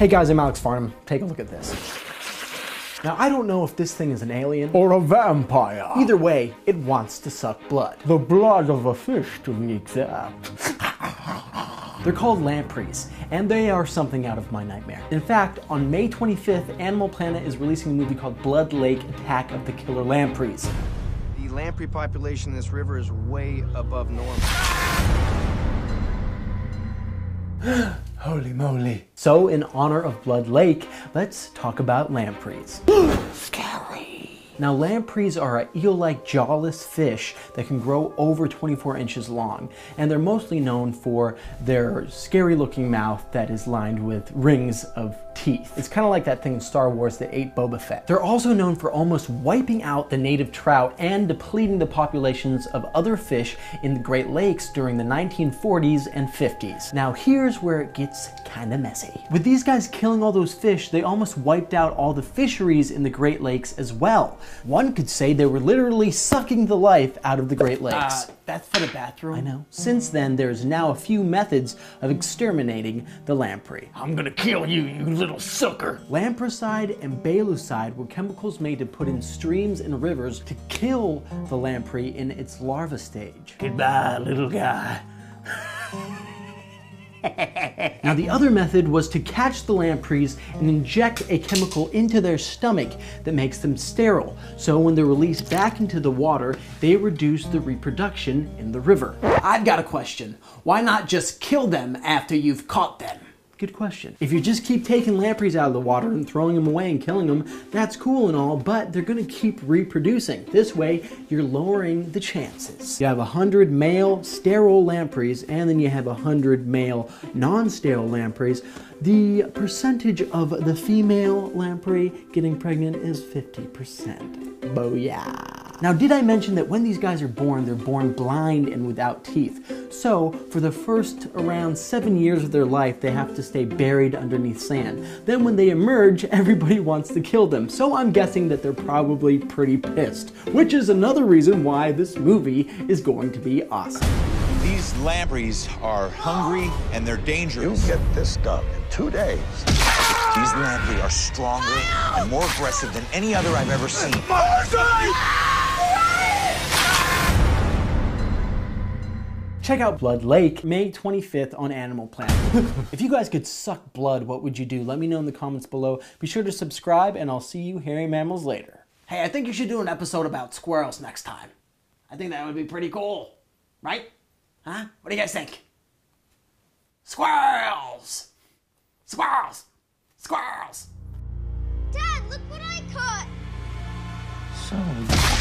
Hey guys, I'm Alex Farnham. Take a look at this. Now, I don't know if this thing is an alien. Or a vampire. Either way, it wants to suck blood. The blood of a fish, to be exact. They're called lampreys, and they are something out of my nightmare. In fact, on May 25th, Animal Planet is releasing a movie called Blood Lake Attack of the Killer Lampreys. The lamprey population in this river is way above normal. Holy moly. So, in honor of Blood Lake, let's talk about lampreys. Scary. Now, lampreys are a eel-like jawless fish that can grow over 24 inches long, and they're mostly known for their scary-looking mouth that is lined with rings of teeth. It's kind of like that thing in Star Wars that ate Boba Fett. They're also known for almost wiping out the native trout and depleting the populations of other fish in the Great Lakes during the 1940s and 50s. Now, here's where it gets kind of messy. With these guys killing all those fish, they almost wiped out all the fisheries in the Great Lakes as well. One could say they were literally sucking the life out of the Great Lakes. Uh, that's for the bathroom? I know. Since then, there's now a few methods of exterminating the lamprey. I'm gonna kill you, you little sucker. Lampricide and Bayluscide were chemicals made to put in streams and rivers to kill the lamprey in its larva stage. Goodbye, little guy. Now, the other method was to catch the lampreys and inject a chemical into their stomach that makes them sterile. So when they're released back into the water, they reduce the reproduction in the river. I've got a question. Why not just kill them after you've caught them? Good question. If you just keep taking lampreys out of the water and throwing them away and killing them, that's cool and all, but they're gonna keep reproducing. This way, you're lowering the chances. You have 100 male sterile lampreys, and then you have 100 male non-sterile lampreys. The percentage of the female lamprey getting pregnant is 50%. Booyah. Now, did I mention that when these guys are born, they're born blind and without teeth? So, for the first around seven years of their life, they have to stay buried underneath sand. Then, when they emerge, everybody wants to kill them. So, I'm guessing that they're probably pretty pissed, which is another reason why this movie is going to be awesome. These lampreys are hungry and they're dangerous. You dangerous. get this done in two days. These lamprey are stronger and more aggressive than any other I've ever seen. Check out Blood Lake, May 25th on Animal Planet. if you guys could suck blood, what would you do? Let me know in the comments below. Be sure to subscribe, and I'll see you hairy mammals later. Hey, I think you should do an episode about squirrels next time. I think that would be pretty cool. Right? Huh? What do you guys think? Squirrels! Squirrels! Squirrels! Dad, look what I caught! So